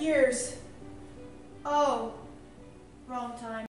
years. Oh, wrong time.